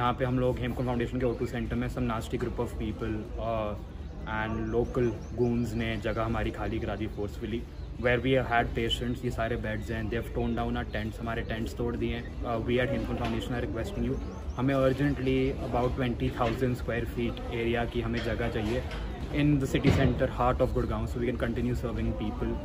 यहाँ पे हम लोग हेमकुंड फाउंडेशन के ओटू सेंटर में some nasty group of people and local goons ने जगह हमारी खाली करा दी forcefully where we had patients ये सारे बेड्स हैं they've torn down our tents हमारे टेंट्स तोड़ दिए हैं we at Hemkund foundation are requesting you हमें urgently about twenty thousand square feet area की हमें जगह चाहिए in the city centre heart of Gurgaon so we can continue serving people